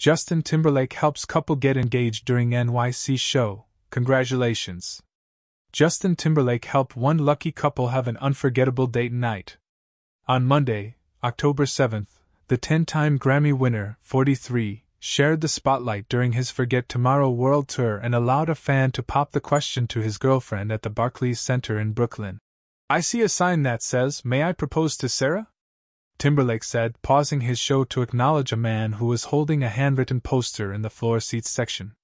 Justin Timberlake helps couple get engaged during NYC show. Congratulations. Justin Timberlake helped one lucky couple have an unforgettable date night. On Monday, October 7th, the 10 time Grammy winner, 43, shared the spotlight during his Forget Tomorrow World Tour and allowed a fan to pop the question to his girlfriend at the Barclays Center in Brooklyn. I see a sign that says, May I propose to Sarah? Timberlake said, pausing his show to acknowledge a man who was holding a handwritten poster in the floor seats section.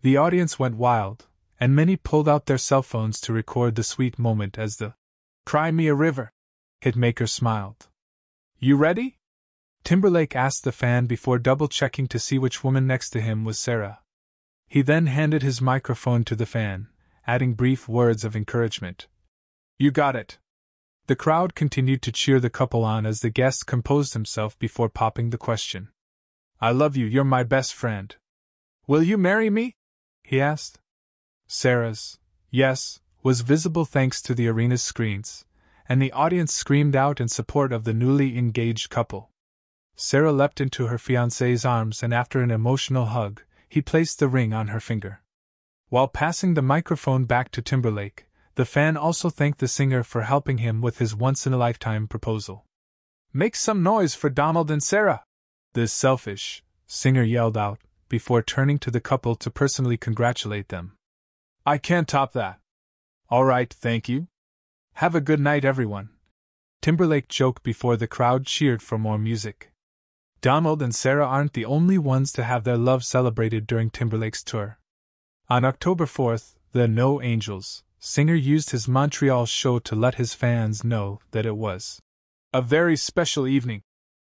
The audience went wild, and many pulled out their cell phones to record the sweet moment as the Cry Me a River hitmaker smiled. You ready? Timberlake asked the fan before double checking to see which woman next to him was Sarah. He then handed his microphone to the fan, adding brief words of encouragement. You got it. The crowd continued to cheer the couple on as the guest composed himself before popping the question. I love you, you're my best friend. Will you marry me? he asked. Sarah's yes was visible thanks to the arena's screens, and the audience screamed out in support of the newly engaged couple. Sarah leapt into her fiance's arms and after an emotional hug, he placed the ring on her finger. While passing the microphone back to Timberlake, the fan also thanked the singer for helping him with his once in a lifetime proposal. Make some noise for Donald and Sarah! The selfish singer yelled out, before turning to the couple to personally congratulate them. I can't top that. All right, thank you. Have a good night, everyone. Timberlake joked before the crowd cheered for more music. Donald and Sarah aren't the only ones to have their love celebrated during Timberlake's tour. On October 4th, the No Angels singer used his Montreal show to let his fans know that it was a very special evening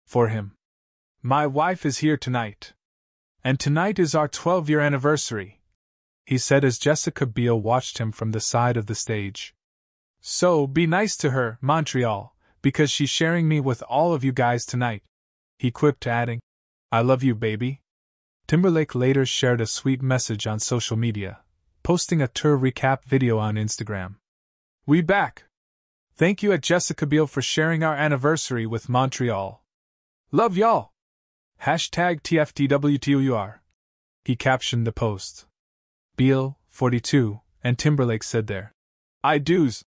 for him. My wife is here tonight. And tonight is our 12 year anniversary, he said as Jessica Biel watched him from the side of the stage. So be nice to her, Montreal, because she's sharing me with all of you guys tonight he quipped, adding, I love you, baby. Timberlake later shared a sweet message on social media, posting a tour recap video on Instagram. We back! Thank you at Jessica Biel for sharing our anniversary with Montreal. Love y'all! Hashtag TFTWTUR. He captioned the post. Biel, 42, and Timberlake said their. I do's.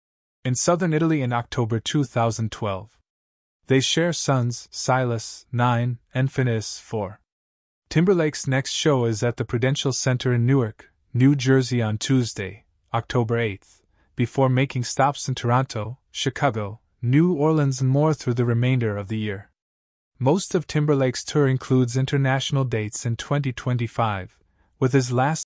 In southern Italy in October 2012. They share sons, Silas, 9, and Phineas, 4. Timberlake's next show is at the Prudential Center in Newark, New Jersey on Tuesday, October 8th, before making stops in Toronto, Chicago, New Orleans, and more through the remainder of the year. Most of Timberlake's tour includes international dates in 2025, with his last